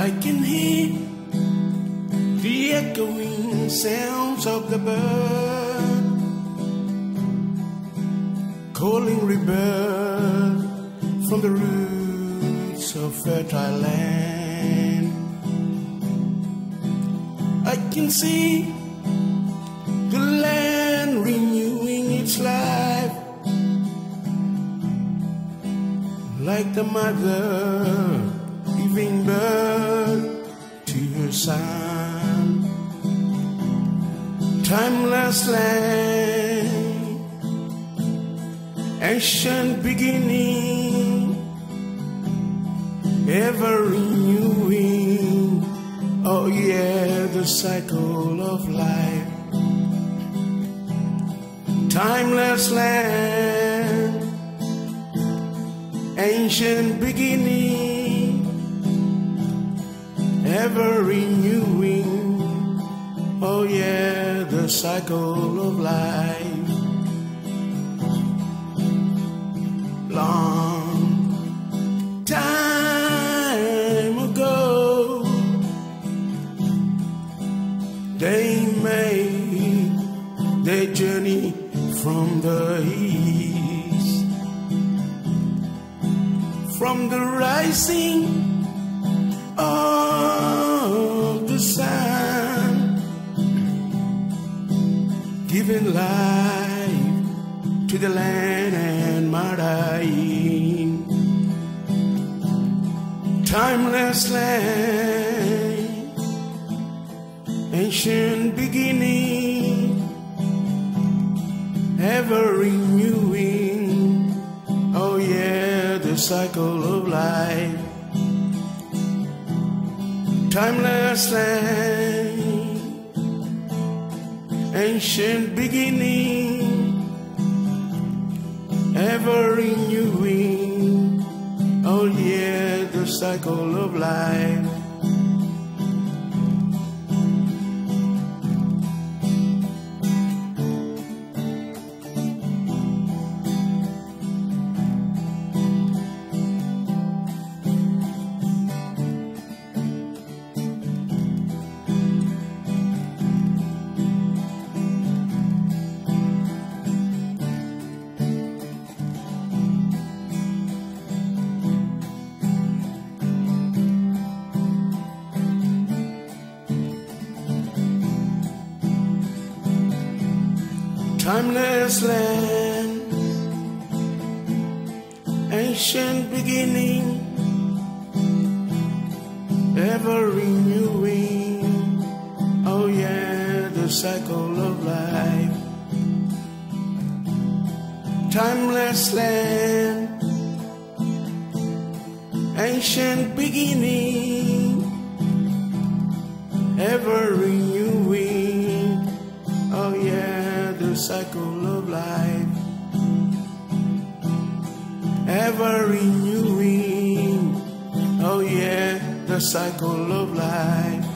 I can hear the echoing sounds of the bird calling rebirth from the roots of fertile land. I can see the land renewing its life like the mother son. Timeless land, ancient beginning, ever renewing. Oh, yeah, the cycle of life. Timeless land, ancient beginning, ever renewing. Oh, yeah, the cycle of life. Long time ago, they made their journey from the east, from the rising of giving life to the land and Marain. Timeless land, ancient beginning, ever renewing. Oh, yeah, the cycle of life. Timeless land, ancient beginning, ever renewing. Oh, yeah, the cycle of life. Timeless land, ancient beginning, ever renewing. Oh, yeah, the cycle of life. Timeless land, ancient beginning, ever renewing. The cycle of life, ever renewing. Oh, yeah, the cycle of life.